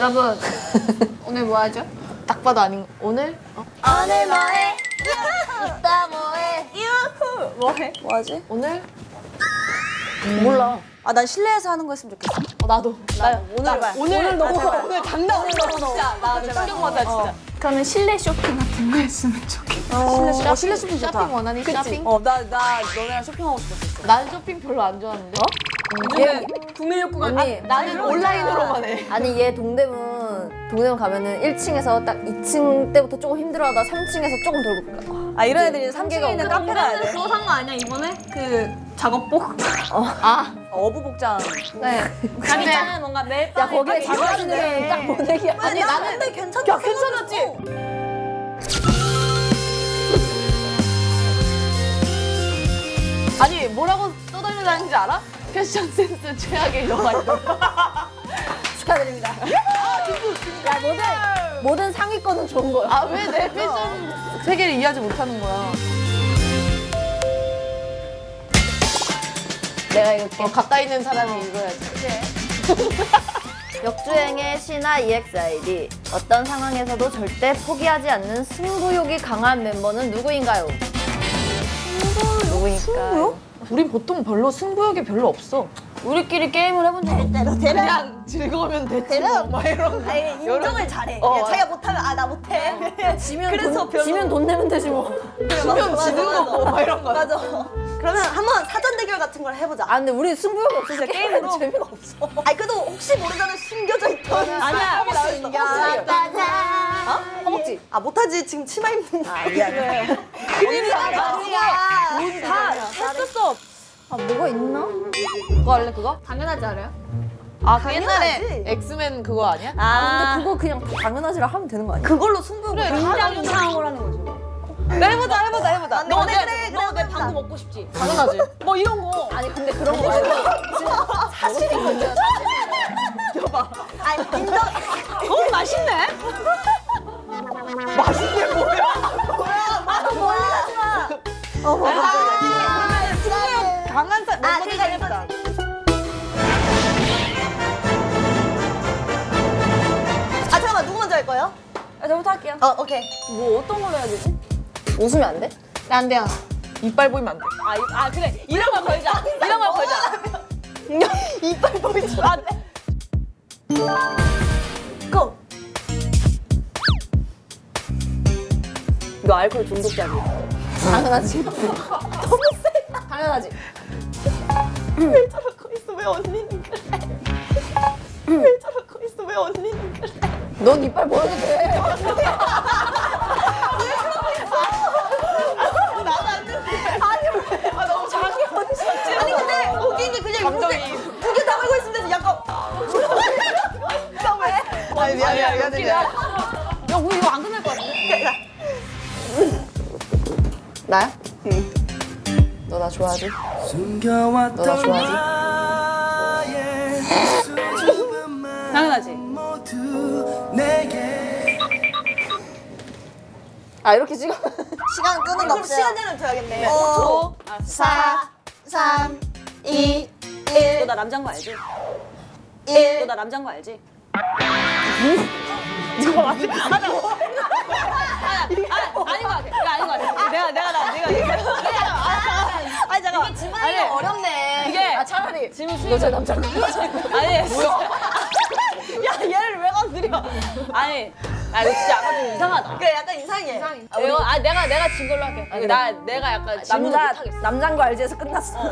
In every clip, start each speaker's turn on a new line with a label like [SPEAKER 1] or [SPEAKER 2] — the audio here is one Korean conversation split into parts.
[SPEAKER 1] 여러분 오늘 뭐 하죠?
[SPEAKER 2] 딱 봐도 아닌 오늘
[SPEAKER 3] 오늘 뭐해? 이따 뭐해?
[SPEAKER 4] 유후. 뭐해?
[SPEAKER 3] 뭐하지?
[SPEAKER 2] 오늘
[SPEAKER 3] 몰라. 아, 난 실내에서 하는 거 했으면 좋겠어.
[SPEAKER 2] 어, 나도 나
[SPEAKER 3] 오늘
[SPEAKER 2] 오늘
[SPEAKER 3] 오늘 너무
[SPEAKER 2] 오늘 장난 아니야 진짜 나 충격받아 진짜
[SPEAKER 1] 저는 실내 쇼핑 같은 거 했으면 좋겠어.
[SPEAKER 3] 실내 쇼핑, 어, 실내 쇼핑 좋다.
[SPEAKER 2] 쇼핑 원하니 쇼핑
[SPEAKER 3] 어, 나, 나 너네랑 쇼핑하고 싶었어.
[SPEAKER 2] 난 쇼핑 별로 안 좋아하는데
[SPEAKER 3] 얘,
[SPEAKER 4] 구매 욕구가
[SPEAKER 3] 언니,
[SPEAKER 2] 나는 온라인으로만 해
[SPEAKER 5] 아니 얘 동대문 동대문 가면은 1층에서 딱 2층 때부터 조금 힘들어하다 3층에서 조금 돌고 가.
[SPEAKER 3] 아, 이런 애들이 3층에 있는 카페 가야 돼.
[SPEAKER 4] 그거 산 거 아니야 이번에? 그 작업복?
[SPEAKER 2] 아
[SPEAKER 3] 어부복장.
[SPEAKER 2] 네.
[SPEAKER 4] 근데 뭔가 매일
[SPEAKER 5] 야 거기에 작업하는 애딱 모델이야.
[SPEAKER 3] 아니, 나는 근데 괜찮다. 야, 괜찮았지?
[SPEAKER 2] 아니 뭐라고 떠달려다니는지 알아? 패션 센스 최악의 여자 이거
[SPEAKER 5] 축하드립니다. 야 모든 모든 상위권은 좋은 거야.
[SPEAKER 2] 아 왜 내 패션 세계를 이해하지 못하는 거야
[SPEAKER 5] 내가 이렇게
[SPEAKER 2] 어, 가까이 있는 사람이 읽어야지
[SPEAKER 5] 역주행의 신화 EXID 어떤 상황에서도 절대 포기하지 않는 승부욕이 강한 멤버는 누구인가요? 누구일까요?
[SPEAKER 2] 우린 보통 별로 승부욕이 별로 없어
[SPEAKER 5] 우리끼리 게임을 해본 적 없어.
[SPEAKER 3] 대로, 대로.
[SPEAKER 2] 그냥 즐거우면 됐지 뭐, 막 이런 거
[SPEAKER 3] 아니, 인정을 잘해.
[SPEAKER 2] 어,
[SPEAKER 3] 그냥
[SPEAKER 2] 맞아.
[SPEAKER 3] 자기가 못하면, 아, 나 못해.
[SPEAKER 5] 지면
[SPEAKER 3] 그래서
[SPEAKER 5] 돈,
[SPEAKER 3] 별로.
[SPEAKER 5] 지면 돈 내면 되지 뭐.
[SPEAKER 2] 지면 지는 거고 막 이런 거
[SPEAKER 3] 맞아. 그러면 한번 사전 대결 같은 걸 해보자.
[SPEAKER 5] 아 근데 우리 승부욕이 없어서 게임으로 재미가 없어.
[SPEAKER 3] 아니 그래도 혹시 모르잖아 숨겨져 있던
[SPEAKER 5] 아니야.
[SPEAKER 3] 혹시
[SPEAKER 5] 어? 허벅지.
[SPEAKER 3] 아 못하지 지금 치마 입는 아
[SPEAKER 5] 미안해.
[SPEAKER 3] 아니야
[SPEAKER 5] 다 했었어. 아 뭐가 있나?
[SPEAKER 2] 그거 할래 그거?
[SPEAKER 1] 당연하지 않아요?
[SPEAKER 2] 아 그 옛날에
[SPEAKER 3] 당연하지.
[SPEAKER 2] 엑스맨 그거 아니야?
[SPEAKER 5] 아 근데 그거 그냥 당연하지라 하면 되는 거 아니야?
[SPEAKER 3] 그걸로 승부
[SPEAKER 2] 그래,
[SPEAKER 3] 굉장히
[SPEAKER 5] 이상한 거라는 거지.
[SPEAKER 2] 해보자 해보자 해보자.
[SPEAKER 3] 너 그래 그래
[SPEAKER 4] 너내
[SPEAKER 3] 그래
[SPEAKER 4] 방구 먹고 싶지?
[SPEAKER 2] 당연하지.
[SPEAKER 4] 뭐 이런 거.
[SPEAKER 5] 아니 근데 그런 거 말고.
[SPEAKER 2] 사실이 문제야
[SPEAKER 3] 아니 인정
[SPEAKER 4] 어 맛있네.
[SPEAKER 2] 맛있게 뭐야?
[SPEAKER 3] 아 멀리 가지 마. 어, 뭐,
[SPEAKER 2] 강한 사
[SPEAKER 3] 아,
[SPEAKER 2] 멤버들
[SPEAKER 3] 그러니까
[SPEAKER 2] 해보자.
[SPEAKER 3] 아 잠깐만 누구 먼저 할 거예요?
[SPEAKER 5] 아, 저부터 할게요.
[SPEAKER 3] 어 오케이.
[SPEAKER 5] 뭐 어떤 걸로 해야 되지? 웃으면 안 돼?
[SPEAKER 1] 안 돼요.
[SPEAKER 2] 이빨 보이면 안 돼
[SPEAKER 4] 아, 이- 아 그래 이런 걸 걸자. 이런 걸 걸자.
[SPEAKER 3] 이빨 보이지 마 고!
[SPEAKER 5] 이거 알코올 중독자지. 당연하지. 너무 세. 당연하지.
[SPEAKER 3] 저러고 있어 왜 언니는 그래 왜 저러고 있어 왜 언니는 그래
[SPEAKER 5] 넌 이빨 보여도 돼.
[SPEAKER 2] 해 미안해 미안해
[SPEAKER 4] 야 우리 이거 안 끝날 것 같은데?
[SPEAKER 5] 나야? 응. 너 나 좋아하지? 너 나 좋아하지?
[SPEAKER 4] 당연하지.
[SPEAKER 5] 아 이렇게 찍어.
[SPEAKER 3] 시간 끄는 거 없어요 시간 제는 줘야겠네 5 4 3 2 1
[SPEAKER 4] 너나 남자인 거 알지?
[SPEAKER 3] 1
[SPEAKER 4] 너나 남자인 거 알지? 이거 맞지? 맞아. 아닌 것 같아. 이거 아닌 것 같아. 내가 내가 나 내가 내가.
[SPEAKER 3] 아니 잠깐만
[SPEAKER 5] 아니 어렵네.
[SPEAKER 4] 이게
[SPEAKER 5] 아 차라리
[SPEAKER 4] 지금 수익
[SPEAKER 5] 너제 남자가.
[SPEAKER 4] 아니 뭐야? 야 얘를 왜 건드려? 아니 아 이거 진짜 아까 좀 이상하다.
[SPEAKER 3] 그래 약간 이상해
[SPEAKER 4] 아, 이거 아 내가 내가 진 걸로 할게. 나 내가 약간 질문을
[SPEAKER 5] 남자. 남자인 거 알지에서 끝났어.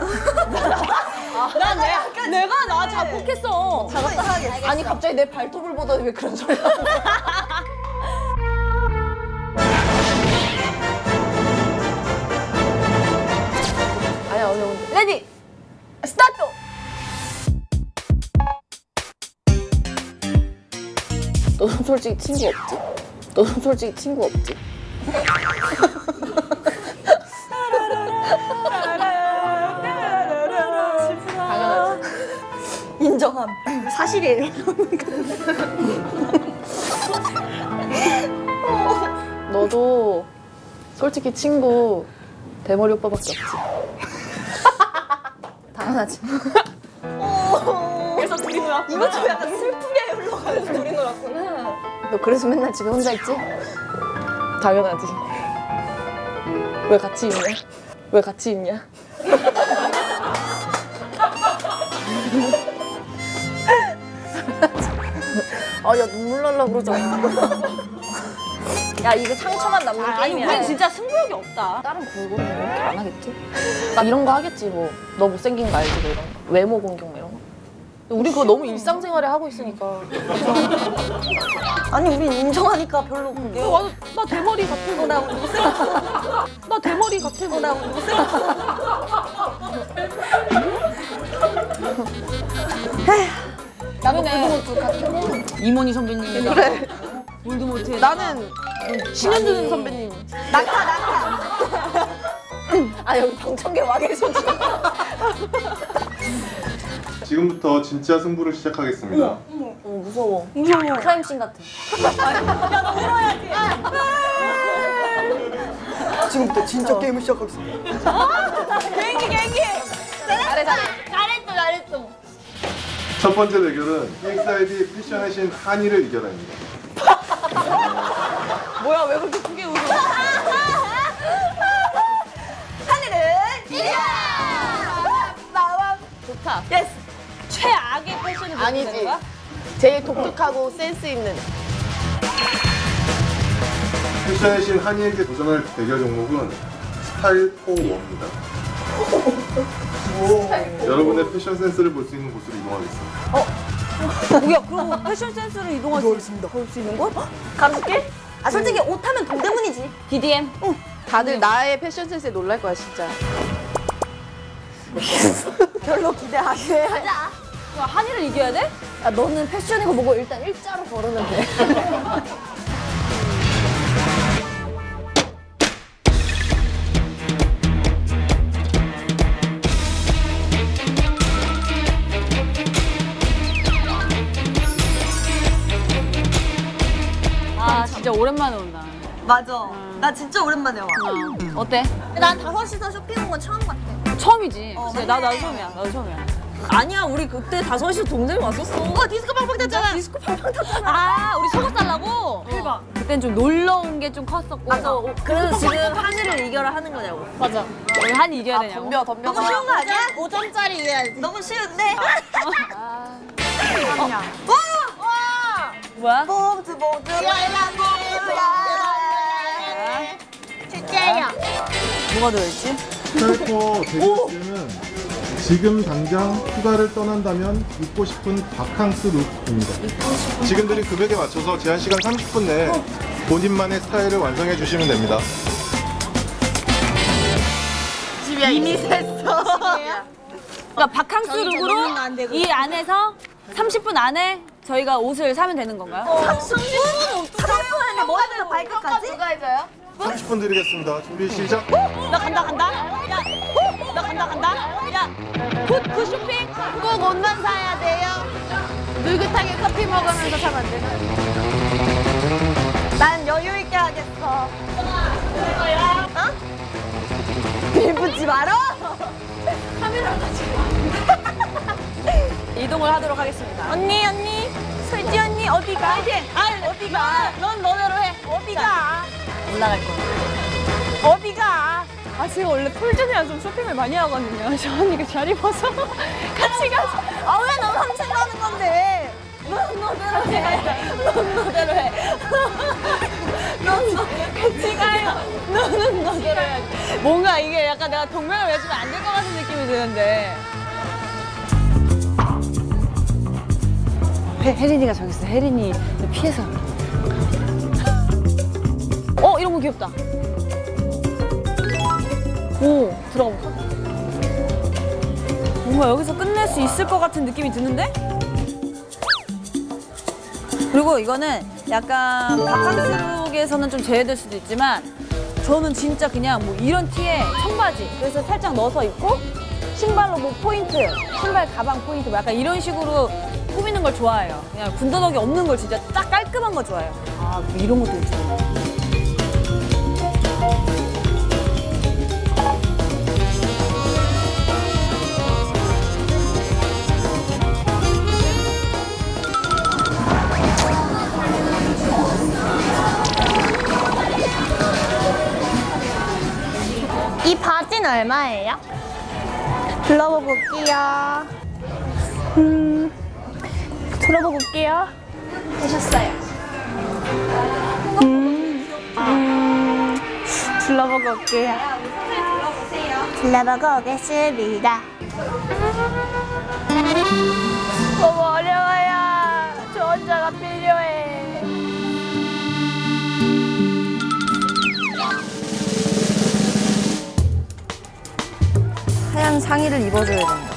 [SPEAKER 4] 난 내가 내가 나 자폭했어.
[SPEAKER 3] 저거 이상하게
[SPEAKER 5] 아니 갑자기 내 발톱을 보더니 왜 그런 소리 하는 거야? 아니야 솔직히 친구 없지? 너는 솔직히 친구 없지?
[SPEAKER 3] 인정함 사실이에요
[SPEAKER 2] 너도 솔직히 친구 대머리 오빠밖에 없지
[SPEAKER 5] 당연하지.
[SPEAKER 4] 그래서 드리블
[SPEAKER 3] 이거 좀 약간 슬프게 흘러 둘이 놀았구나.
[SPEAKER 1] 너 그래서 맨날 집에 혼자 있지?
[SPEAKER 2] 당연하지. 왜 같이 있냐? 왜 같이 있냐?
[SPEAKER 1] 아, 야, 눈물 날라 그러잖아.
[SPEAKER 5] 야 이거 상처만 남는
[SPEAKER 4] 아니
[SPEAKER 5] 게임이야.
[SPEAKER 4] 우린 진짜 승부욕이 없다.
[SPEAKER 2] 다른 골고루 이렇게 안 하겠지? 나 이런 거 하겠지 뭐. 너 못생긴 거 알지? 뭐 이런 거. 외모 공격 우리 그거 너무 일상생활에 하고 있으니까.
[SPEAKER 3] 아니 우린 인정하니까 별로 그게.
[SPEAKER 2] 어, 맞아. 나 대머리 같아. 뭐.
[SPEAKER 3] 나 못생겼어.
[SPEAKER 2] 나 대머리 같아. 뭐.
[SPEAKER 3] 나 못생겼어.
[SPEAKER 1] 나도 그것도 같은
[SPEAKER 4] 이모니 선배님이다. 그래. 못해.
[SPEAKER 2] 나는 신현준 선배님.
[SPEAKER 5] 아 여기 방청객 와 계셔.
[SPEAKER 6] 지금 부터 진짜 승부를 시작하겠습니다.
[SPEAKER 2] 어, 무서워.
[SPEAKER 5] 크라임씬 같아.
[SPEAKER 3] 지금부터 진짜 게임을 시작하겠습니다.
[SPEAKER 1] 잘해, 잘해. 잘했어, 잘했어.
[SPEAKER 6] 첫 번째 대결은 EXID 패션의 신 하니를 이겨라입니다.
[SPEAKER 4] 뭐야 왜 그렇게 크게 웃어?
[SPEAKER 3] 이야! 마왕.
[SPEAKER 2] 좋다.
[SPEAKER 3] Yes.
[SPEAKER 4] 최악의 패션을
[SPEAKER 2] 아니지.
[SPEAKER 4] 거야?
[SPEAKER 2] 제일 독특하고 센스 있는.
[SPEAKER 6] 패션의 신 한이에게 도전할 대결 종목은 스타일 포워입니다. 여러분의 패션 센스를 볼 수 있는 곳으로 이동하겠습니다.
[SPEAKER 4] 뭐야 그럼 패션 센스를 이동할 수 있습니다. 볼 수 있는 곳?
[SPEAKER 3] 감스길? 아 솔직히 옷 하면 동대문이지.
[SPEAKER 4] DDM?
[SPEAKER 2] 다들 나의 패션 센스에 놀랄 거야 진짜.
[SPEAKER 3] 별로 기대하게.
[SPEAKER 5] 가자.
[SPEAKER 4] 야, 한이를 이겨야 돼?
[SPEAKER 5] 야 너는 패션이고 뭐고 일단 일자로 걸으면 돼.
[SPEAKER 4] 아 진짜 오랜만에 온다.
[SPEAKER 3] 맞아. 나 진짜 오랜만에 와.
[SPEAKER 4] 어때?
[SPEAKER 3] 난 다섯이서 쇼핑 온 건 처음 같아.
[SPEAKER 4] 처음이지.
[SPEAKER 3] 어,
[SPEAKER 4] 진짜 나 나도 처음이야. 나도 처음이야.
[SPEAKER 3] 아니야, 우리 그때 다섯이 동대문 왔었어. 어, 디스코 팡팡 탔잖아. 디스코 팡팡 탔잖아.
[SPEAKER 4] 아 우리 속옷 살라고? 대박. 그땐 좀 놀러 온 게 좀 컸었고.
[SPEAKER 3] 맞아. 그래서 지금 하늘을 이겨라 하는 거냐고.
[SPEAKER 4] 맞아. 우리 한이 이겨야 되냐고.
[SPEAKER 2] 덤벼 덤벼.
[SPEAKER 3] 너무 쉬운 거 아니야?
[SPEAKER 1] 5점짜리 이해야지.
[SPEAKER 3] 너무 쉬운데?
[SPEAKER 4] 뭐야?
[SPEAKER 3] 봉투 봉투 빨간 봉투야.
[SPEAKER 1] 진짜요.
[SPEAKER 4] 뭐가 들어있지?
[SPEAKER 6] 스타일포 대결은 지금 당장 휴가를 떠난다면 입고 싶은 바캉스 룩입니다. 지금 드린 금액에 맞춰서 제한 시간 30분 내에 본인만의 스타일을 완성해 주시면 됩니다.
[SPEAKER 3] 이미 셌어.
[SPEAKER 4] 그러니까 바캉스 룩으로 이 안에서 30분 안에 저희가 옷을 사면 되는 건가요?
[SPEAKER 3] 30분? 30분 안에 머리부터 발끝까지?
[SPEAKER 1] 누가 해줘요?
[SPEAKER 6] 30분 드리겠습니다. 준비 시작.
[SPEAKER 4] 나 간다 간다. 야, 나 간다 간다. 야, good good 쇼핑.
[SPEAKER 1] 꼭 옷만 사야 돼요. 느긋하게 커피 먹으면서 사면 안 되나?
[SPEAKER 3] 난 여유 있게 하겠어. 어? 빌붙지 마라.
[SPEAKER 4] 이동을 하도록 하겠습니다.
[SPEAKER 3] 언니 언니 솔지 언니 어디가? 아 어디가? 넌 너대로 해. 어디가?
[SPEAKER 4] 올라갈 거야.
[SPEAKER 3] 어디가?
[SPEAKER 4] 아 제가 원래 폴전이랑 좀 쇼핑을 많이 하거든요. 저 언니가 잘 입어서 같이 가서.
[SPEAKER 3] 아왜 너만 생각하는 건데?
[SPEAKER 4] 넌 너대로 해. 넌 너대로 해. 넌 너, 같이 가요. 너는 너대로 해. 뭔가 이게 약간 내가 동명을 맺으면 안 될 것 같은 느낌이 드는데. 혜, 혜린이가 저기 있어. 혜린이 피해서. 어, 이런 거 귀엽다. 오, 들어가 볼까? 뭔가 여기서 끝낼 수 있을 것 같은 느낌이 드는데? 그리고 이거는 약간 바캉스룩에서는 좀 제외될 수도 있지만 저는 진짜 그냥 뭐 이런 티에 청바지 그래서 살짝 넣어서 입고 신발로 뭐 포인트 신발 가방 포인트 뭐 약간 이런 식으로 꾸미는 걸 좋아해요 그냥 군더더기 없는 걸 진짜 딱 깔끔한 거 좋아해요 아 뭐 이런 것도 있어요
[SPEAKER 3] 얼마예요? 불러보고 올게요. 음, 들어보고 올게요.
[SPEAKER 1] 하셨어요.
[SPEAKER 3] 음, 음, 불러보고 올게요. 불러보고 오겠습니다.
[SPEAKER 1] 너무 어려워요. 저 혼자가 필요해.
[SPEAKER 5] 하얀 상의를 입어줘야 된다.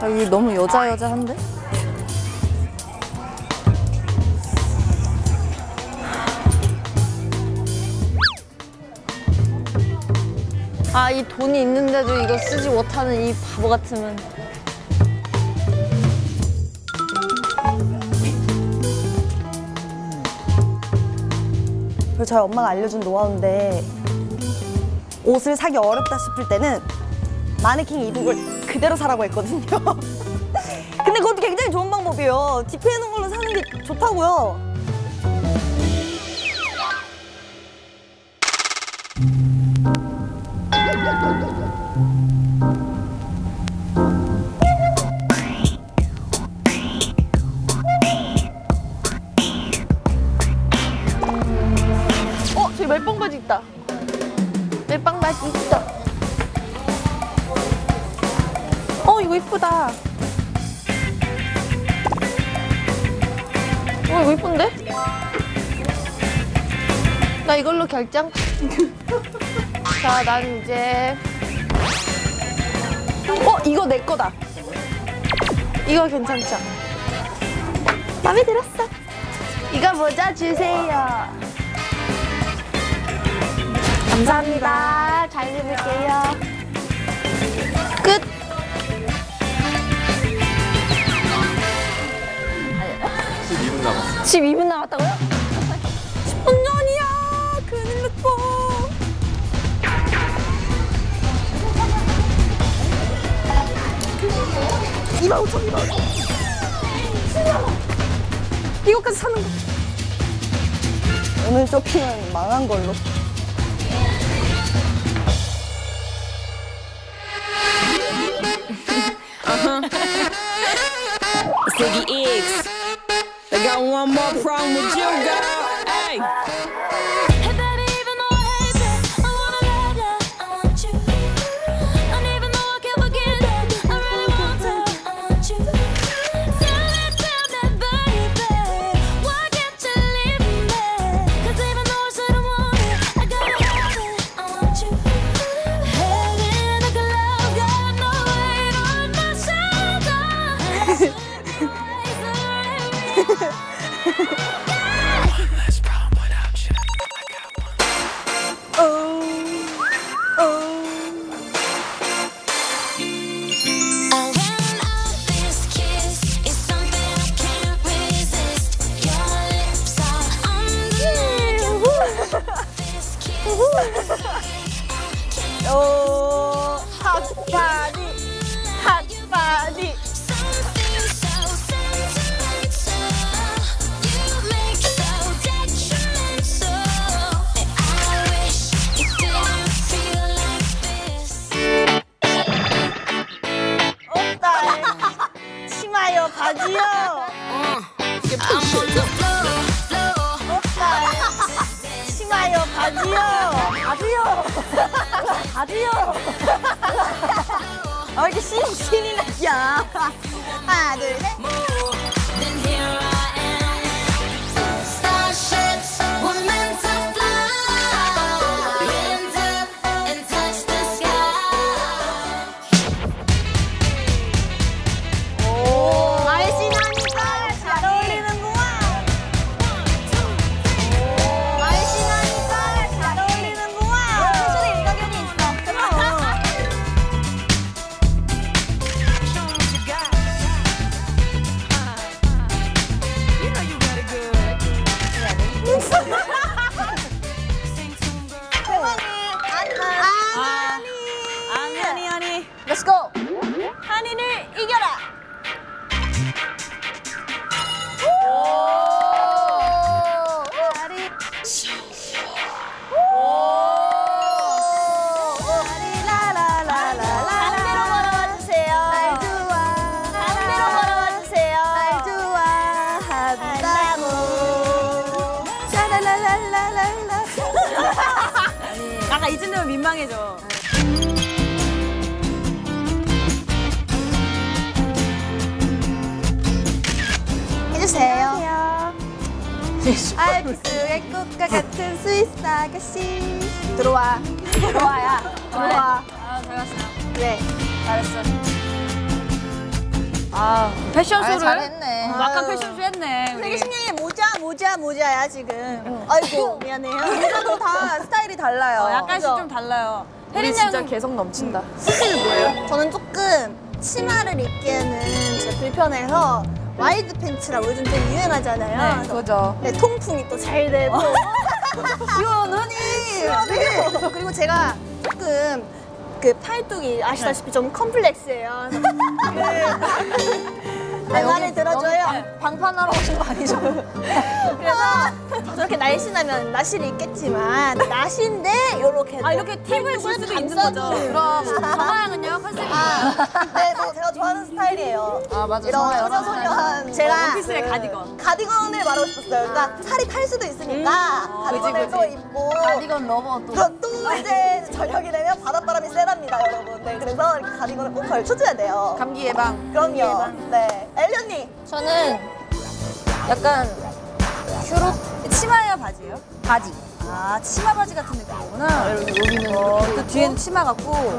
[SPEAKER 5] 아, 이게 너무 여자 여자한데? 아, 이 돈이 있는데도 이거 쓰지 못하는 이 바보 같으면.
[SPEAKER 3] 그리고 저희 엄마가 알려준 노하우인데 옷을 사기 어렵다 싶을 때는 마네킹 이북을 그대로 사라고 했거든요. 근데 그것도 굉장히 좋은 방법이에요. 디페해 놓은 걸로 사는 게 좋다고요.
[SPEAKER 2] 멜빵 바지 있어. 어, 이거 이쁘다. 어, 이거 이쁜데? 나 이걸로 결정. 자, 난 이제. 어, 이거 내 거다. 이거 괜찮죠? 마음에 들었어. 이거 모자 주세요. 감사합니다. 잘 입을게요. 끝.
[SPEAKER 6] 남았어.
[SPEAKER 2] 12분 남았다고요?
[SPEAKER 3] 10분 전이야. 큰일 났어. 이만 오천 이만 오천. 이거까지 사는 거. 오늘 쇼핑은 망한 걸로.
[SPEAKER 7] One more problem with you, girl. Hey.
[SPEAKER 5] 정화
[SPEAKER 4] 양은
[SPEAKER 5] 개성 넘친다.
[SPEAKER 3] 저는 조금 치마를 입기에는 진짜 불편해서 wide 팬츠라고 요즘 좀 유행하잖아요. 그래서
[SPEAKER 5] 그죠.
[SPEAKER 3] 네, 통풍이 또 잘 되고 시원하니 시원해요. 그리고 제가 조금 그 팔뚝이 아시다시피 좀 컴플렉스예요. 내 말을 들어줘요.
[SPEAKER 5] 방판하러 오신 거 아니죠?
[SPEAKER 3] 그래서 저렇게 날씬하면 나시를 입겠지만 나시인데 이렇게
[SPEAKER 4] 아, 이렇게 팁을 줄 수도 있는 거죠.
[SPEAKER 5] 그럼
[SPEAKER 4] 정화 양은요? 컨셉이
[SPEAKER 3] 네, 뭐 제가 좋아하는 스타일이에요.
[SPEAKER 5] 아 맞아.
[SPEAKER 3] 이런
[SPEAKER 5] 정말 여러
[SPEAKER 3] 소녀소녀한 제가
[SPEAKER 4] 원피스에
[SPEAKER 3] 그
[SPEAKER 4] 가디건.
[SPEAKER 3] 가디건을 말하고 싶었어요. 그러니까 살이 탈 수도 있으니까 가디건을 또 입고
[SPEAKER 5] 가디건 lover 또.
[SPEAKER 3] 또, 또 이제 저녁이 되면 바닷바람이 세답니다, 여러분. 네, 그래서 이렇게 가디건을 꼭 걸쳐줘야 돼요.
[SPEAKER 5] 감기 예방.
[SPEAKER 3] 그럼요. 네, LE 언니.
[SPEAKER 5] 저는 약간 ‌큐로
[SPEAKER 4] 치마예요, 바지예요? 바지. 아, 치마 바지 같은 느낌이구나.
[SPEAKER 5] 여기는
[SPEAKER 4] 어, 또 뒤에는 치마 같고.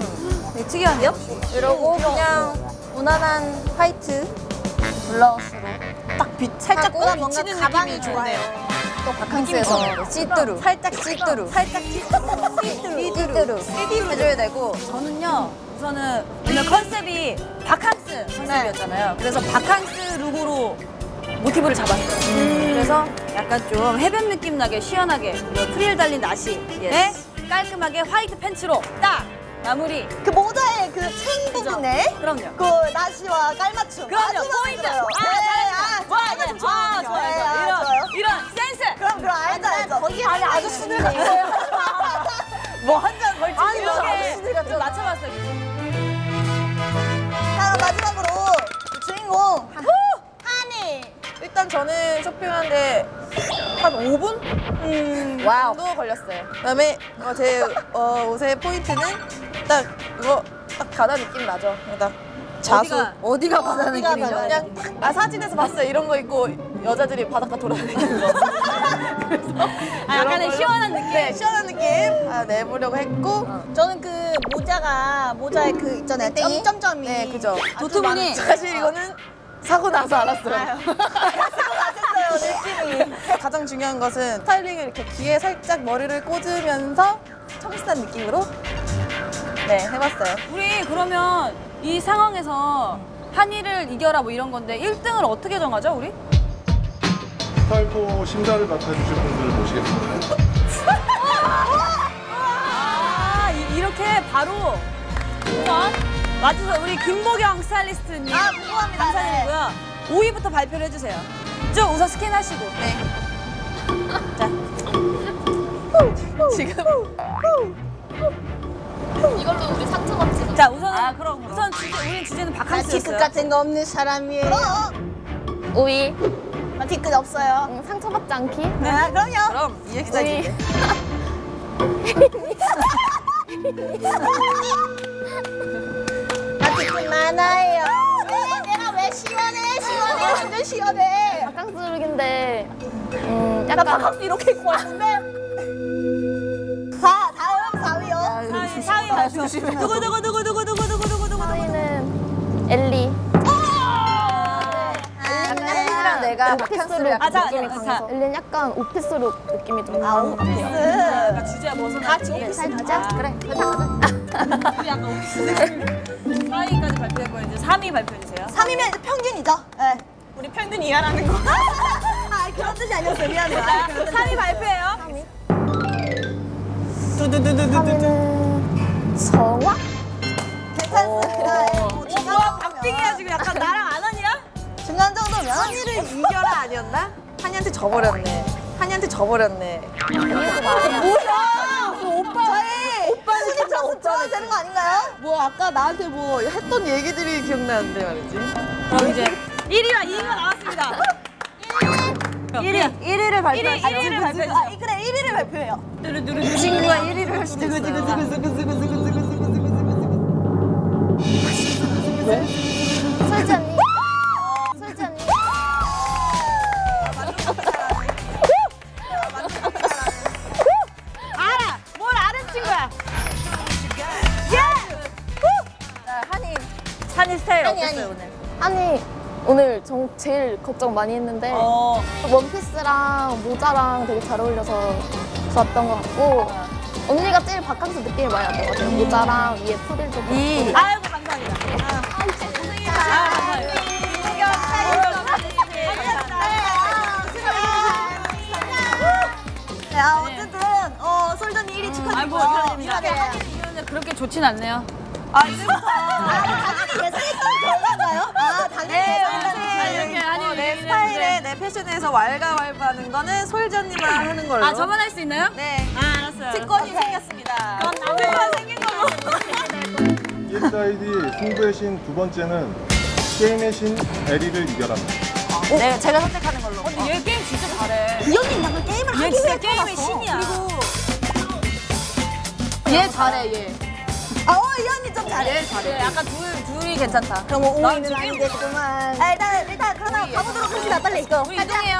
[SPEAKER 4] 되게 특이한데요?
[SPEAKER 5] 이러고 그냥 무난한 white 블라우스로
[SPEAKER 4] 딱 빛, 살짝
[SPEAKER 5] 하고
[SPEAKER 3] 뭔가
[SPEAKER 4] 비치는
[SPEAKER 3] 가방이
[SPEAKER 4] 느낌이
[SPEAKER 3] 좋아요.
[SPEAKER 5] 또 바캉스에서 시뚜루
[SPEAKER 4] 살짝 시뚜루. 살짝
[SPEAKER 5] see-through. see-through 해줘야 되고
[SPEAKER 4] 저는요 우선은 오늘 컨셉이 바캉스 컨셉이었잖아요. 그래서 바캉스 look으로 모티브를 잡았어요. 그래서 약간 좀 해변 느낌 나게 시원하게 그리고 프릴 달린 나시에 깔끔하게 화이트 팬츠로 딱 마무리.
[SPEAKER 3] 그 모자의 그 chen 부분에
[SPEAKER 4] 그럼요.
[SPEAKER 3] 그 나시와 깔맞춤.
[SPEAKER 4] 그럼요
[SPEAKER 3] 아주 마음에
[SPEAKER 4] 포인트.
[SPEAKER 3] 들어요.
[SPEAKER 4] 아
[SPEAKER 3] 네. 아,
[SPEAKER 4] 좋아요.
[SPEAKER 3] 깔맞춤
[SPEAKER 4] 아
[SPEAKER 3] 좋아하거든요.
[SPEAKER 4] 좋아요.
[SPEAKER 3] 네,
[SPEAKER 4] 좋아요.
[SPEAKER 3] 아,
[SPEAKER 4] 이런
[SPEAKER 3] 좋아요.
[SPEAKER 4] 이런 센스.
[SPEAKER 3] 그럼 그럼 알죠 알죠. 거기에
[SPEAKER 5] 아니 아저씨들 같아요.
[SPEAKER 4] 뭐한장 걸치기
[SPEAKER 5] 아니,
[SPEAKER 4] 이렇게
[SPEAKER 5] 아저씨들 같잖아.
[SPEAKER 4] 맞춰봤어요.
[SPEAKER 5] 일단 저는 쇼핑하는데 한 5분? 음, wow.
[SPEAKER 2] 정도 걸렸어요. 그다음에 어, 제 어, 옷의 포인트는 딱 이거 딱 바다 느낌 나죠. 딱 자수.
[SPEAKER 4] 어디가?
[SPEAKER 5] 어디가 바다 느낌이죠?
[SPEAKER 2] 그냥 딱, 아 사진에서 봤어요. 이런 거 입고 여자들이 바닷가 돌아다니는 거.
[SPEAKER 4] 아, 약간의 시원한 느낌.
[SPEAKER 2] 네, 시원한 느낌 아, 내보려고 했고.
[SPEAKER 3] 저는 그 모자가 모자에 그 있잖아요. 점점점이.
[SPEAKER 2] 네, 그죠.
[SPEAKER 4] 도트무늬.
[SPEAKER 2] 사실 이거는 사고 나서 알았어요.
[SPEAKER 3] 맞았어요 느낌이.
[SPEAKER 2] 가장 중요한 것은 스타일링을 이렇게 귀에 살짝 머리를 꽂으면서 청순한 느낌으로 네 해봤어요.
[SPEAKER 4] 우리 그러면 이 상황에서 한이를 이겨라 뭐 이런 건데 1등을 어떻게 정하죠, 우리?
[SPEAKER 6] 스타일포 심사를 맡아주실 분들을 모시겠습니다.
[SPEAKER 4] 아, 이, 렇게 바로 우선 맞춰서 우리 김보경 스타일리스트님
[SPEAKER 3] 아 궁금합니다.
[SPEAKER 4] 감사드리고요. 5위부터 발표를 해주세요. 좀 우선 스캔하시고. 네.
[SPEAKER 2] 지금
[SPEAKER 5] 이걸로 우리 상처 받지.
[SPEAKER 4] 자, 우선 아, 그럼 우선 주제, 우리 주제는 바캉스였어요.
[SPEAKER 3] 같은 거 없는 사람이에요.
[SPEAKER 5] 오이.
[SPEAKER 3] 나 뒤끝 없어요.
[SPEAKER 5] 응, 상처받지 않기.
[SPEAKER 3] 아 그럼요.
[SPEAKER 2] 그럼 EXID
[SPEAKER 3] 나 뒤끝 많아요. 왜 내가 왜 시원해 시원해 완전 시원해.
[SPEAKER 5] 바캉스룩인데 음,
[SPEAKER 3] 나
[SPEAKER 5] 약간
[SPEAKER 3] 바캉스 이렇게 입고 왔는데. 자 다음 4위요.
[SPEAKER 4] 사위, 사위 발표. 누구, 누구, 누구, 누구, 누구, 누구, 누구, 누구, 누구.
[SPEAKER 5] 사위는 엘리. 약간 엘리랑 내가 바캉스룩
[SPEAKER 4] 아, 자,
[SPEAKER 5] 느낌이
[SPEAKER 4] 자,
[SPEAKER 5] 강해서. 엘리는 약간 오피스룩 느낌이
[SPEAKER 3] 좀아
[SPEAKER 5] 강한 것 같아요.
[SPEAKER 3] 오피스.
[SPEAKER 4] 주제가 벗어나.
[SPEAKER 3] 같이 오피스 가자.
[SPEAKER 5] 그래. 가자.
[SPEAKER 4] 우리 약간 오피스. 4위까지 발표했고 이제 3위 발표해주세요.
[SPEAKER 3] 3위면 이제 평균이죠. 네. 우리 평균 이하라는 거. 아 그런 뜻이 아니었어요. 미안해요. 아, 그런 뜻이
[SPEAKER 4] 3위 발표해요.
[SPEAKER 5] 사위는 성화?
[SPEAKER 3] 괜찮습니다. 네.
[SPEAKER 4] 오, 뭐야, 박빙이야 지금 약간 나랑 안 하냐?
[SPEAKER 3] 중간 정도면
[SPEAKER 2] 한이를 이겨라 아니었나? 한이한테 져버렸네. 한이한테 져버렸네.
[SPEAKER 3] 뭐야? 순위 점수 줘야 되는 거 아닌가요?
[SPEAKER 2] 뭐 아까 나한테 뭐 했던 얘기들이 기억나는데 말이지.
[SPEAKER 4] 그럼 이제 1위와 2위가 나왔습니다. 1위 1위를 발표해
[SPEAKER 8] 1위, 1위를 발표해 주세요.
[SPEAKER 3] 아, 그래 1위를 발표해요.
[SPEAKER 4] 친구가 1위를 할 수도 있어
[SPEAKER 1] 솔지
[SPEAKER 2] 걱정 많이 했는데
[SPEAKER 4] 어
[SPEAKER 2] 원피스랑 모자랑 되게 잘 어울려서 좋았던 것 같고 언니가 제일 바캉스 느낌이 많이 났던 것 같아요. 모자랑 위에 프릴 좀
[SPEAKER 4] 이. 아이고 감사합니다. 아, 감사합니다.
[SPEAKER 3] 야 어쨌든 어 솔전이 1위 축하드립니다.
[SPEAKER 4] 아이고 감사합니다. 이거는 그렇게 좋진 않네요.
[SPEAKER 3] 아 이제부터 당연히 예상했던 결과인가요? 아 당연히 예상했던
[SPEAKER 8] 어, 내 스타일에 내 패션에서 왈가왈부하는 거는 솔전님만 하는 걸로.
[SPEAKER 4] 아 저만 할 수 있나요?
[SPEAKER 8] 네.
[SPEAKER 4] 아 알았어요.
[SPEAKER 8] 특권이 생겼습니다.
[SPEAKER 4] 그럼 나도
[SPEAKER 8] 특권 생긴 걸로.
[SPEAKER 6] EXID 승부의 신 두 번째는 게임의 신 에리를 이겨랍니다.
[SPEAKER 4] 네 제가 선택하는 걸로. 근데 얘 게임 진짜 잘해.
[SPEAKER 3] 이 언니 방금 게임을
[SPEAKER 4] 얘
[SPEAKER 3] 하기
[SPEAKER 4] 진짜
[SPEAKER 3] 위해
[SPEAKER 4] 게임의
[SPEAKER 3] 떠났어.
[SPEAKER 4] 신이야.
[SPEAKER 2] 얘 잘해 얘.
[SPEAKER 3] 아어이 언니 좀 잘해.
[SPEAKER 4] 얘 잘해. 약간 둘 둘이 괜찮다.
[SPEAKER 3] 그럼
[SPEAKER 4] 뭐난
[SPEAKER 3] 5위는
[SPEAKER 4] 지금-
[SPEAKER 3] 아니겠구만. 아, 일단 그러면 가보도록 합시다. 빨리 이거.
[SPEAKER 4] 우리 이동해요.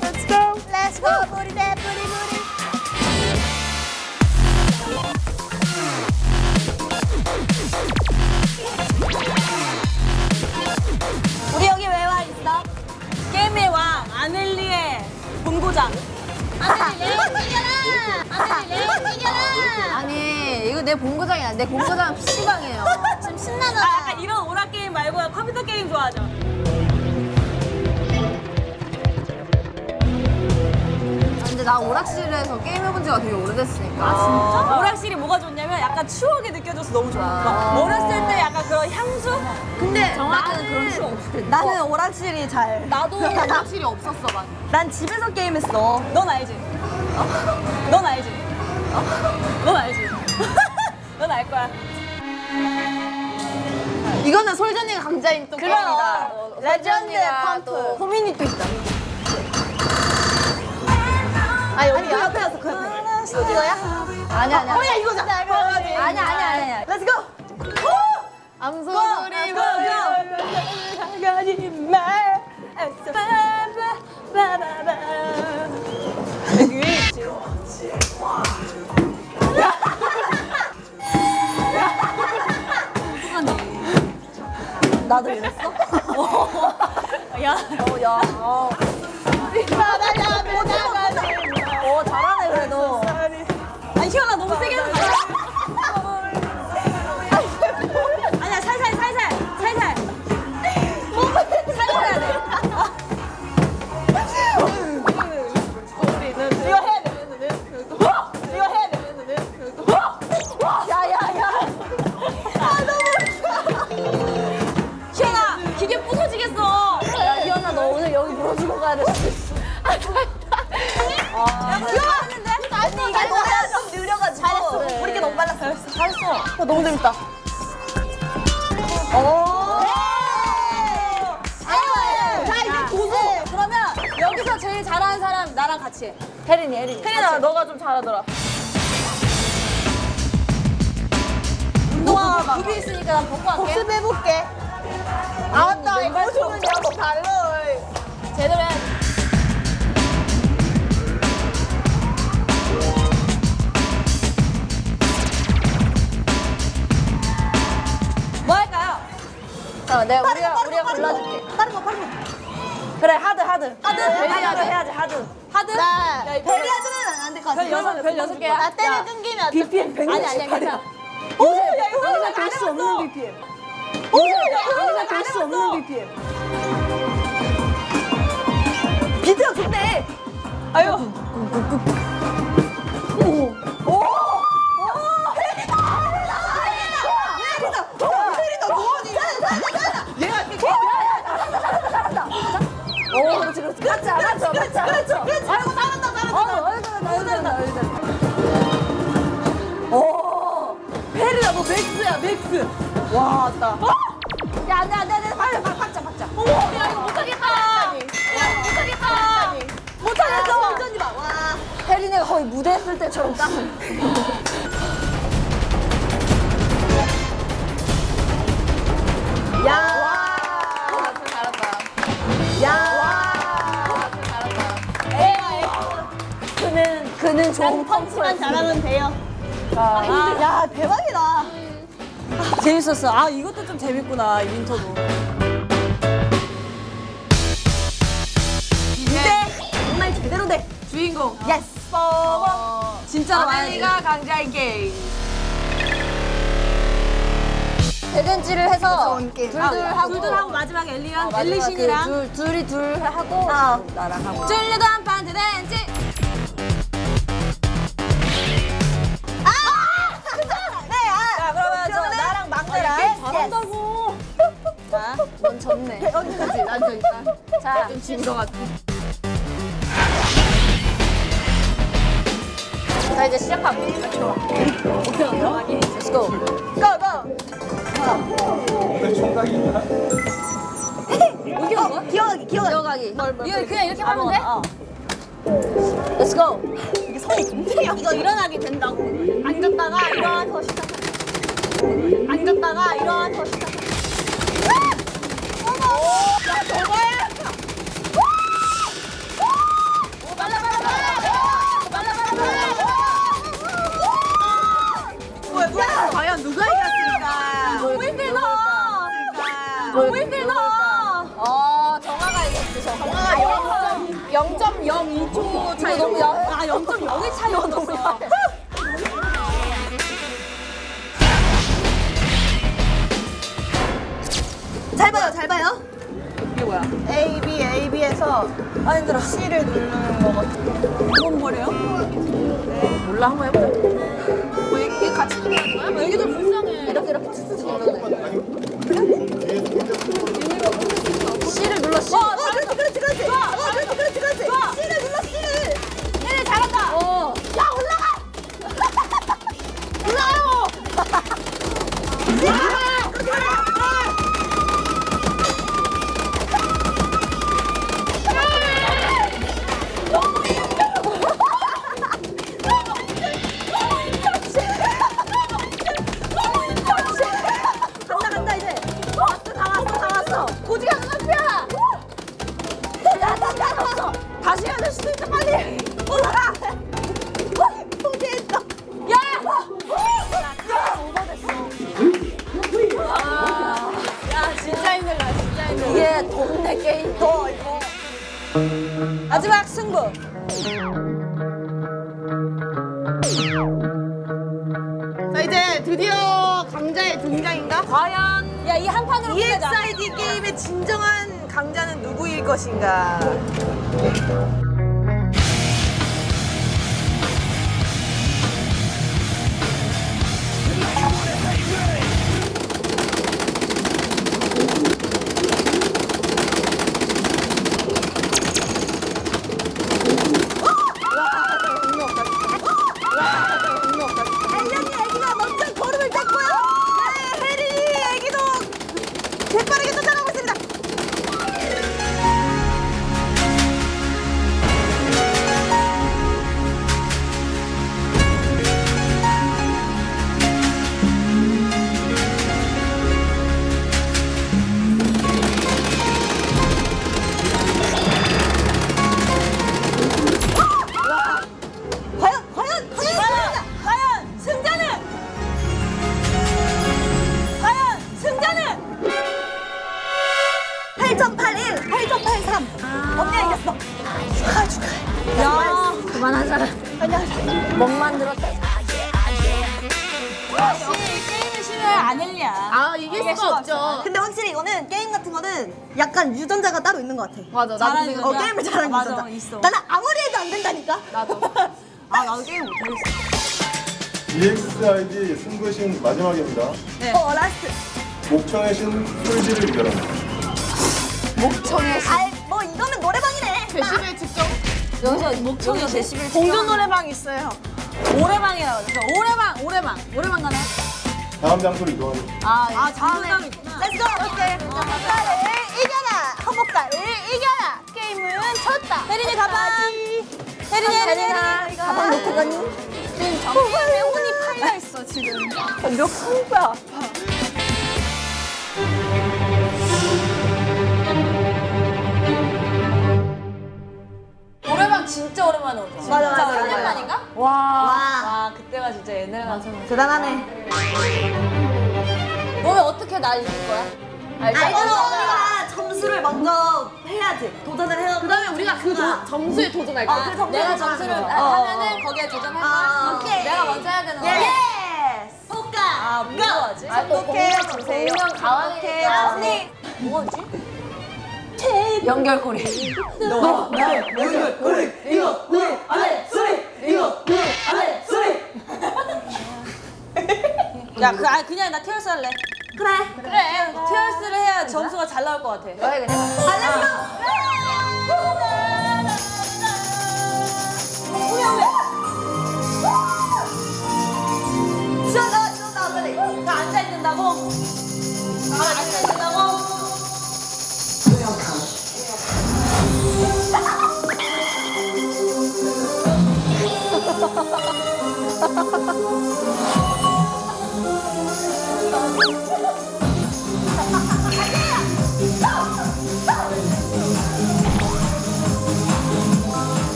[SPEAKER 3] Let's go. Let's go. 뿌리 대 뿌리 뿌리. 우리 여기 왜 와 있어?
[SPEAKER 4] 게임의 왕 아넬리의 본고장.
[SPEAKER 5] 아니 이거 내 본고장이 아니야. 내 본고장은 PC방이에요. 지금 신나잖아.
[SPEAKER 4] 아 약간 이런 오락 게임 말고 컴퓨터 게임 좋아하죠.
[SPEAKER 5] 나 오락실에서 게임 해본 지가 되게 오래됐으니까.
[SPEAKER 4] 아, 오락실이 뭐가 좋냐면 약간 추억이 느껴져서 너무 좋아. 막 어렸을 때 약간 그런 향수?
[SPEAKER 5] 근데 정확히는 그런 추억 없을 텐데.
[SPEAKER 3] 나는 오락실이 잘.
[SPEAKER 2] 나도 확실히 없었어 많이.
[SPEAKER 3] 난 집에서 게임했어.
[SPEAKER 4] 넌 알지? 넌 알지? 넌 알지? 넌 알 거야.
[SPEAKER 2] 이거는 솔지 언니가 강자인 또 게임이다.
[SPEAKER 3] 레전드 펌프.
[SPEAKER 2] 호민이 또 있다.
[SPEAKER 3] 아 여기 그 옆에 왔어 그. 이거야?
[SPEAKER 5] 아니야 아니야.
[SPEAKER 3] 어야 이거잖아.
[SPEAKER 5] 아니야 아니야 아니야.
[SPEAKER 3] Let's go.
[SPEAKER 2] I'm so sorry
[SPEAKER 3] 나도 이랬어?
[SPEAKER 4] 야,
[SPEAKER 3] 어, 야. 어. 어,
[SPEAKER 4] 희연아 너무 세게 하는 거
[SPEAKER 3] 맥스. 와, 왔다.
[SPEAKER 4] 야 안 돼 안 돼 안돼 박자 박자 박자.
[SPEAKER 3] 야, 이거 못하겠다. 야, 못하겠다. 거의 무대 했을 때처럼 딱. 그는 그는 좋은 펀치만 잘하면 돼요.
[SPEAKER 4] 아,
[SPEAKER 3] 야 대박이다.
[SPEAKER 4] 재밌었어. 아 이것도 좀 재밌구나 이 윈터도.
[SPEAKER 3] 정말 제대로 돼.
[SPEAKER 1] 주인공.
[SPEAKER 3] 예스.
[SPEAKER 4] 진짜로 와야지.
[SPEAKER 1] 아멜리가 강자인 게임.
[SPEAKER 3] 대전지를 해서
[SPEAKER 8] 게임.
[SPEAKER 3] 둘둘 하고
[SPEAKER 4] 둘둘 하고 마지막에 엘리랑
[SPEAKER 3] 마지막
[SPEAKER 4] 엘리신이랑
[SPEAKER 3] 그 둘, 둘이 둘 하고 나랑 하고
[SPEAKER 4] 찔려도 한판 대댄지.
[SPEAKER 1] 그치, 난저 일단.
[SPEAKER 3] 자,
[SPEAKER 1] 좀 진것 같아.
[SPEAKER 3] 자 이제 시작합니다. Let's go. Go go.
[SPEAKER 6] 총각이냐?
[SPEAKER 3] 이게 뭐야? 기억하기, 기억하기.
[SPEAKER 4] 이거 그냥 이렇게 하면 돼?
[SPEAKER 3] 어. Let's go.
[SPEAKER 8] 이게 손이 굉장히
[SPEAKER 3] 이거 일어나게 된다고. 앉았다가 일어나서 시작. 앉았다가 일어나서 시작.
[SPEAKER 8] 과연 누가 이겼을까?
[SPEAKER 3] 너무 힘들다. 너무 힘들다. 어, 정아가 이겼어, 정아가 0.02초 차이. 너무 야, 아, 0.02 차이가 너무 야.
[SPEAKER 8] 잘 봐요 잘 봐요.
[SPEAKER 4] 뭐야?
[SPEAKER 8] A B A B에서
[SPEAKER 3] 아, 힘들어.
[SPEAKER 8] C를 누르는 거 같아.
[SPEAKER 4] 이건 뭐래요?
[SPEAKER 2] 몰라 한번 해보자.
[SPEAKER 1] 뭐 이게 같이 들어가는 거야? 뭐 이게 좀 불쌍해.
[SPEAKER 3] 이렇게 이렇게 툭툭 눌러내. 유전자가 따로 있는 것 같아.
[SPEAKER 1] 맞아, 나도
[SPEAKER 4] 잘하는
[SPEAKER 1] 생각.
[SPEAKER 3] 어,
[SPEAKER 4] 유전자?
[SPEAKER 3] 게임을 잘하는
[SPEAKER 4] 맞아,
[SPEAKER 3] 유전자.
[SPEAKER 4] 있어.
[SPEAKER 3] 나는 아무리 해도 안 된다니까.
[SPEAKER 1] 나도.
[SPEAKER 4] 아 나도 게임 못하겠어.
[SPEAKER 6] EXID 승부신 마지막입니다.
[SPEAKER 3] 어, last.
[SPEAKER 6] 목청의 신 솔지를 이겨라.
[SPEAKER 1] 목청의
[SPEAKER 3] 아, 뭐 이거는 노래방이네.
[SPEAKER 1] 데시벨 측정.
[SPEAKER 4] 여기서 목청이 데시벨
[SPEAKER 8] 공주 노래방 있어요.
[SPEAKER 4] 오래방이라고 그래서 오래방 오래방 오래방 가나요?
[SPEAKER 6] 다음 장소로 이동합니다.
[SPEAKER 4] 아,
[SPEAKER 3] 아,
[SPEAKER 4] 다음에
[SPEAKER 3] 다음에.
[SPEAKER 4] 있구나.
[SPEAKER 3] let's go. 오케이. 한복가를 이겨라. 게임은 졌다.
[SPEAKER 4] 혜린이 가봐. 혜린이 혜린이
[SPEAKER 3] 혜린아,
[SPEAKER 4] 혜린이.
[SPEAKER 7] 가방 놓고 가니?
[SPEAKER 3] 내 혼이 파이가 있어 지금.
[SPEAKER 7] 몇 손가 아파.
[SPEAKER 4] 노래방 진짜 오랜만에 오죠.
[SPEAKER 7] 맞아, 맞아,
[SPEAKER 4] 진짜
[SPEAKER 7] 맞아.
[SPEAKER 4] 오랜만인가?
[SPEAKER 7] 와.
[SPEAKER 4] 와 그때가 진짜 옛날 같아.
[SPEAKER 7] 대단하네.
[SPEAKER 4] 너는 어떻게 날 이길 거야? 알지?
[SPEAKER 7] 아, 우리가 점수를 먼저 해야지. 도전을 해야
[SPEAKER 2] 그 다음에 우리가 그 도- 점수에 도전할 거야.
[SPEAKER 7] 어, 그 점수를
[SPEAKER 4] 내가
[SPEAKER 7] 도전하는
[SPEAKER 4] 점수를
[SPEAKER 7] 거.
[SPEAKER 4] 아,
[SPEAKER 7] 어,
[SPEAKER 4] 하면은 거기에 도전할 거야.
[SPEAKER 7] 아, 오케이.
[SPEAKER 4] 내가 먼저 해야 되는 거야.
[SPEAKER 7] yes! 포카!
[SPEAKER 4] 아 뭐하지?
[SPEAKER 7] 아, 또 공명 주세요.
[SPEAKER 5] 복면 가왕이니까.
[SPEAKER 7] 언니.
[SPEAKER 4] 뭐지? 연결고리. 야, 그, 아, 그냥 나 티얼스 할래.
[SPEAKER 7] 그래.
[SPEAKER 4] 그래, 티얼스를 해야 점수가 잘 나올 것 같아.
[SPEAKER 5] 너해 그냥.
[SPEAKER 7] 지원아, 지원아, 빨리.
[SPEAKER 4] 다 앉아 있는다고? 다 앉아 있는다고?
[SPEAKER 7] 어, Oh, my God.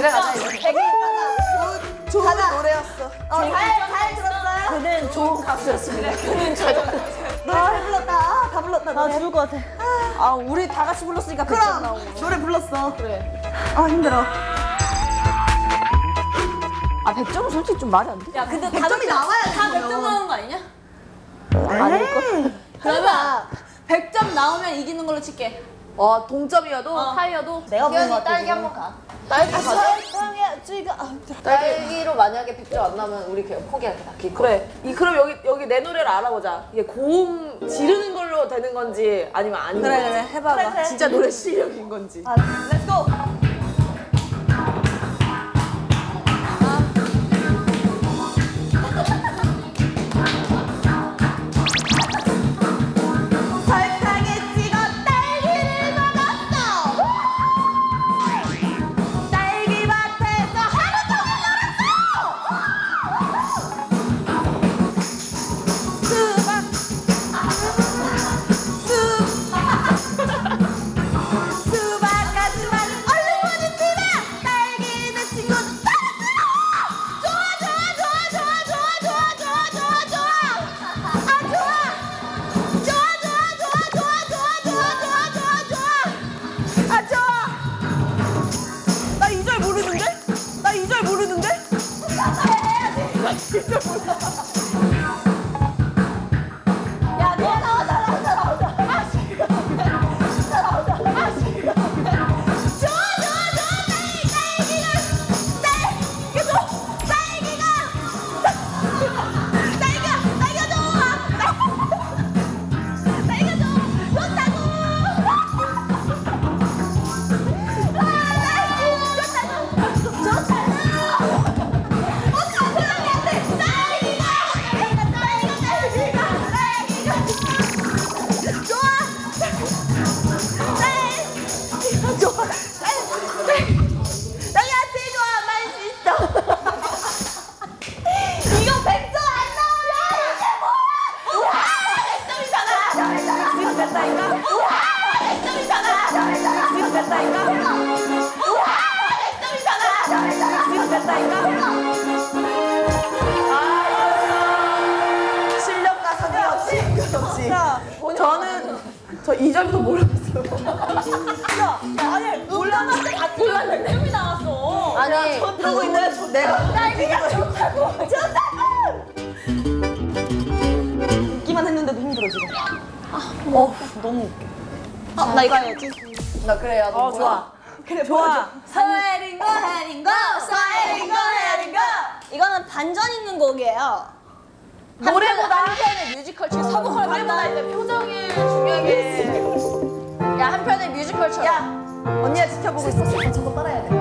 [SPEAKER 5] 집에 가자 이제.
[SPEAKER 7] 좋은 노래였어. 어, 잘, 잘 들었어요?
[SPEAKER 2] 그는 좋은 가수였습니다. 그는 잘
[SPEAKER 7] 노래 잘 불렀다. 아, 다 불렀다. 나 죽을 것 같아.
[SPEAKER 4] 아, 우리 다 같이 불렀으니까 100점 나오고.
[SPEAKER 7] 그럼 노래 불렀어.
[SPEAKER 2] 그래.
[SPEAKER 7] 아, 힘들어.
[SPEAKER 2] 아 100점은 솔직히 좀 말이 안 돼.
[SPEAKER 4] 야, 근데 다
[SPEAKER 7] 100점이 나와야지.
[SPEAKER 4] 다 100점 나오는 거 아니냐?
[SPEAKER 2] 아닐 걸.
[SPEAKER 4] 그러면 100점 나오면 이기는 걸로 칠게.
[SPEAKER 2] 어 동점이어도
[SPEAKER 4] 어.
[SPEAKER 2] 타이어도
[SPEAKER 7] 내가 부른 것
[SPEAKER 5] 기현이
[SPEAKER 7] 같아.
[SPEAKER 5] 딸기
[SPEAKER 7] 지금.
[SPEAKER 5] 한번 가.
[SPEAKER 2] 딸기 가자.
[SPEAKER 7] 설탕에 쥐가 아.
[SPEAKER 5] 딸기로 만약에 100점 안 나면 우리 그냥 포기하겠다. 기껏.
[SPEAKER 2] 그래. 이 그럼 여기 여기 내 노래를 알아보자. 이게 고음 지르는 걸로 되는 건지 아니면 아닌
[SPEAKER 4] 그래,
[SPEAKER 2] 건지.
[SPEAKER 4] 그래, 해봐봐.
[SPEAKER 7] 그래, 그래.
[SPEAKER 2] 진짜 노래 실력인 건지.
[SPEAKER 7] 아,
[SPEAKER 3] let's go. 어,
[SPEAKER 4] 너무 웃겨.
[SPEAKER 3] 아, 나 이거 해야지.
[SPEAKER 5] 나 그래요.
[SPEAKER 4] 어, 좋아.
[SPEAKER 3] 그래
[SPEAKER 4] 좋아.
[SPEAKER 3] 서해링고 해링고 서해링고 해링고 이거는 반전 있는 곡이에요.
[SPEAKER 2] 노래보다 한편의 뮤지컬 중 서브컬 노래보다 이제 표정이 중요하게
[SPEAKER 5] 야, 한 편의 뮤지컬처럼.
[SPEAKER 3] 야 언니가 지켜보고 있어. 저거 따라야 돼.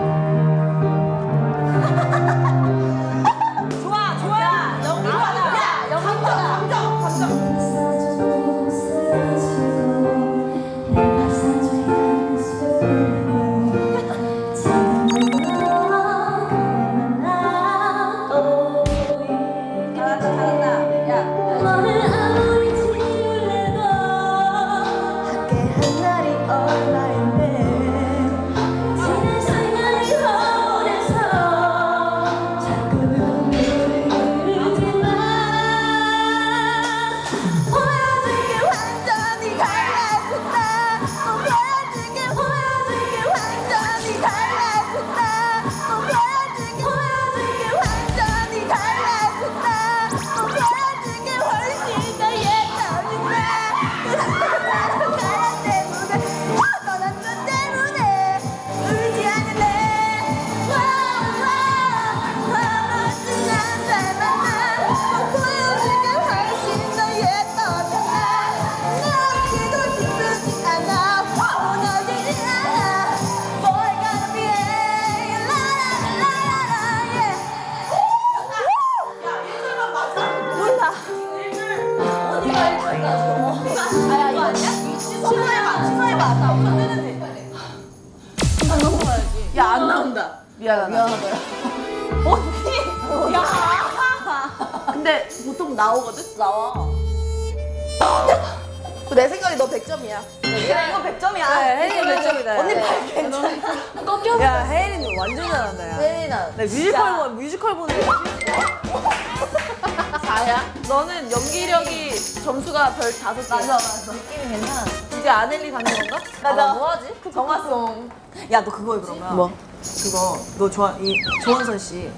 [SPEAKER 2] 별 5개 맞아 맞아
[SPEAKER 5] 느낌이 괜찮아.
[SPEAKER 2] 이제 아넬리 가는 건가?
[SPEAKER 5] 아, 나 뭐하지?
[SPEAKER 2] 정화송
[SPEAKER 4] 야, 너 그거 해, 그러면.
[SPEAKER 2] 뭐?
[SPEAKER 4] 그거, 너 좋아, 이, 조원선 씨.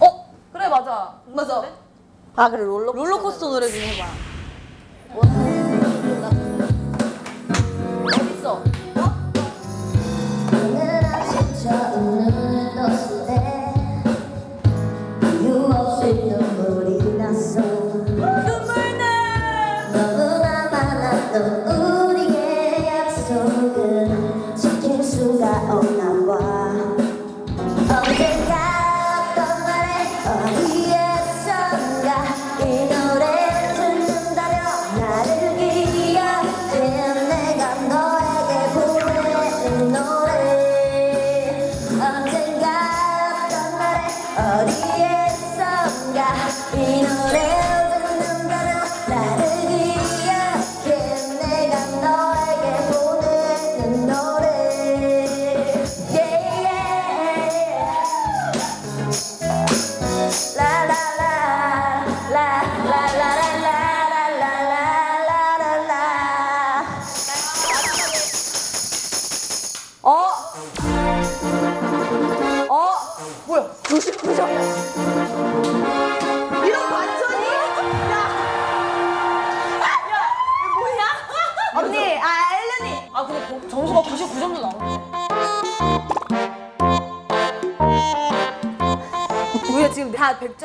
[SPEAKER 2] 어? 그래 맞아 맞아
[SPEAKER 3] 아 그래 롤러
[SPEAKER 4] 롤러코스터 노래 좀 해봐.
[SPEAKER 5] 어딨어?
[SPEAKER 7] 오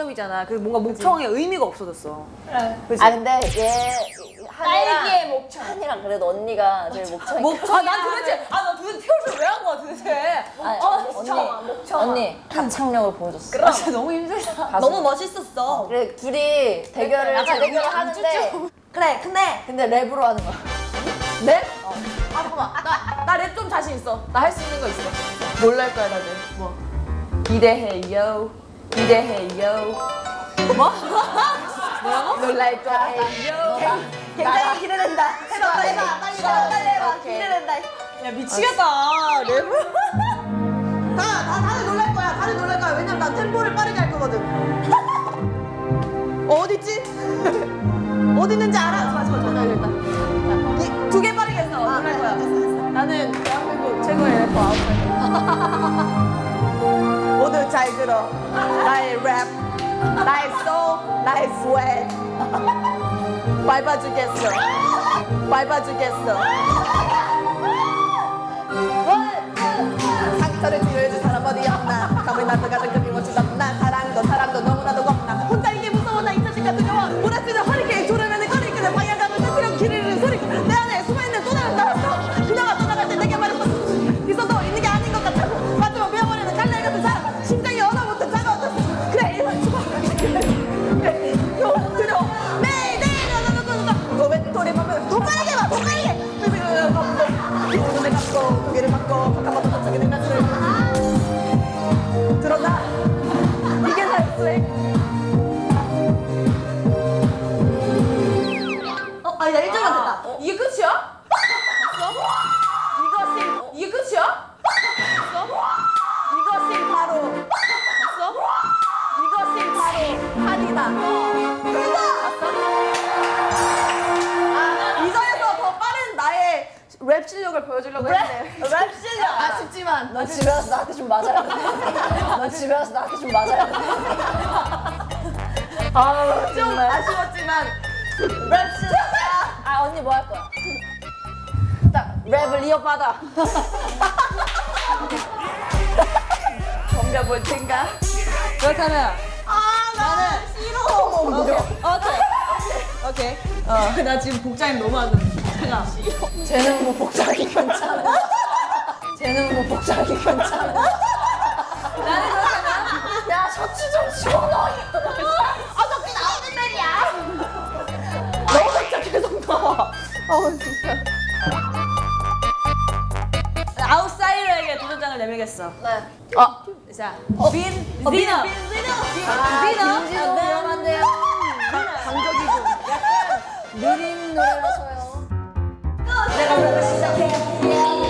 [SPEAKER 4] 100점이잖아. 그 뭔가 목청에 의미가 없어졌어.
[SPEAKER 5] 아 근데 얘 한이랑 목청. 한이랑 그래도 언니가 제일 목청이.
[SPEAKER 4] 목청. 아, 난 도대체, 아, 나 도대체 태어서 왜한 거야, 도대체.
[SPEAKER 5] 아니,
[SPEAKER 4] 어,
[SPEAKER 5] 언니, 언니 가창력을 보여줬어.
[SPEAKER 4] 아, 진짜 너무 힘들다.
[SPEAKER 5] 가수.
[SPEAKER 3] 너무 멋있었어
[SPEAKER 5] 그래 둘이 대결을 대결을 하는데
[SPEAKER 3] 그래 근데
[SPEAKER 5] 근데 랩으로 하는 거야.
[SPEAKER 2] 랩? 어. 아 잠깐만 나랩 좀 자신 있어 나 할 수 있는 거 있어 놀랄 거야 다들 뭐 기대해요 이제 헤이요. 뭐? 뭐라고? 놀랄 거야 헤이요.
[SPEAKER 3] 굉장히 기대된다. 해봐. 빨리 해봐. 빨리 해봐 빨리 해봐. 기대된다.
[SPEAKER 4] 야 미치겠다. 랩을
[SPEAKER 3] 다다 다들 놀랄 거야. 다들 놀랄 거야. 왜냐면 난 템포를 빠르게 할 거거든. 어, 어딨지? 어디 있는지 알아? 맞아 맞아 맞아 두개 빠르게 했어.
[SPEAKER 2] 아, 놀랄 거야. 됐어, 됐어. 나는 대한민국 최고의 래퍼 아웃 title, thy rap, thy soul, thy sweat. Bye about you get so? Bye bye to get so? What? 랩 실력을 보여주려고 했는데. 어, 랩 실력 아, 아쉽지만.
[SPEAKER 3] 너 집에 와서 나한테 좀 맞아야 돼너 집에 와서 나한테 좀 맞아야
[SPEAKER 2] 돼아 정말. 아쉬웠지만 랩 실력
[SPEAKER 3] 아 언니 뭐 할 거야? 딱 랩을 이어받아.
[SPEAKER 2] 덤벼볼 텐가.
[SPEAKER 4] 그렇다면 아
[SPEAKER 2] 나는 싫어.
[SPEAKER 4] 어머 오케이 오케이. 어. 나 지금 복장이 너무 안 좋네 뭐 괜찮아.
[SPEAKER 3] 쟤는 뭐 복장이 괜찮아. 쟤는 뭐 복장이 괜찮아.
[SPEAKER 4] 나는 그렇잖아.
[SPEAKER 3] 야, 셔츠 좀 집어넣어.
[SPEAKER 5] 어차피 나오는 날이야.
[SPEAKER 2] 너무 진짜 계속 나와. 어, 진짜.
[SPEAKER 4] 아웃사이더에게 도전장을 내밀겠어.
[SPEAKER 3] 네.
[SPEAKER 2] 어.
[SPEAKER 4] 자, 어. 빈, 빈업. 빈,
[SPEAKER 3] 빈업.
[SPEAKER 4] 빈업.
[SPEAKER 3] 빈업. 안 돼요, 안 돼요.
[SPEAKER 2] 강적이고.
[SPEAKER 3] 약간 느린 노래라서요.
[SPEAKER 2] Agora
[SPEAKER 3] precisa ver.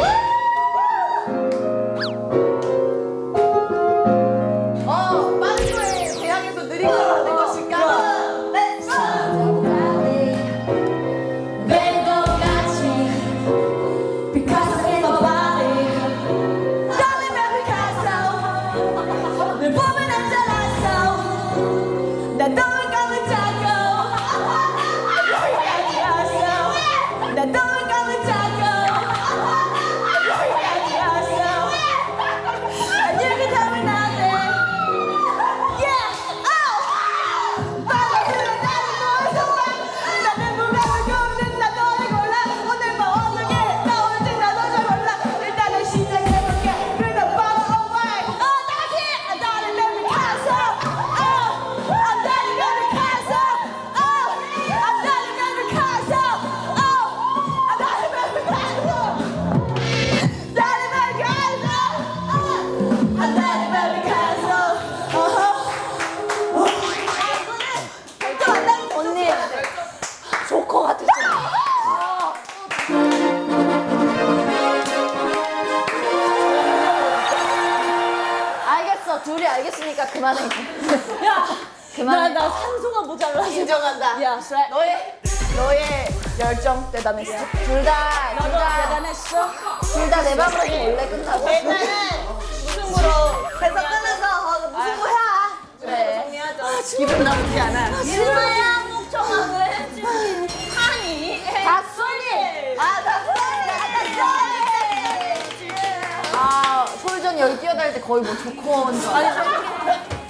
[SPEAKER 2] 조커인
[SPEAKER 3] 줄 알았어.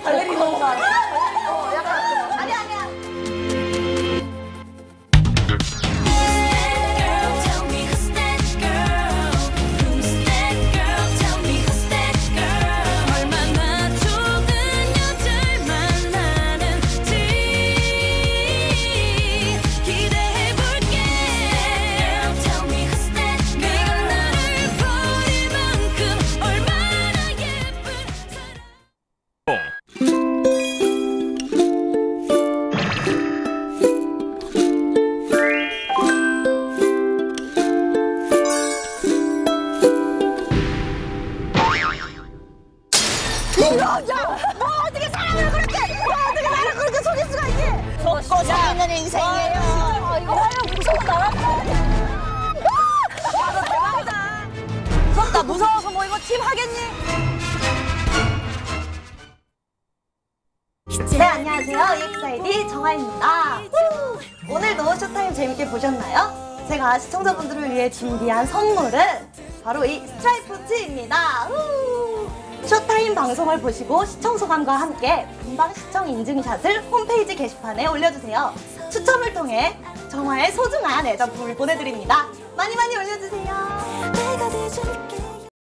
[SPEAKER 9] 발레리노가. 줄
[SPEAKER 2] 알았어.
[SPEAKER 3] 인증샷을 홈페이지 게시판에 올려주세요. 추첨을 통해 정화의 소중한 애정품을 보내드립니다. 많이 많이 올려주세요.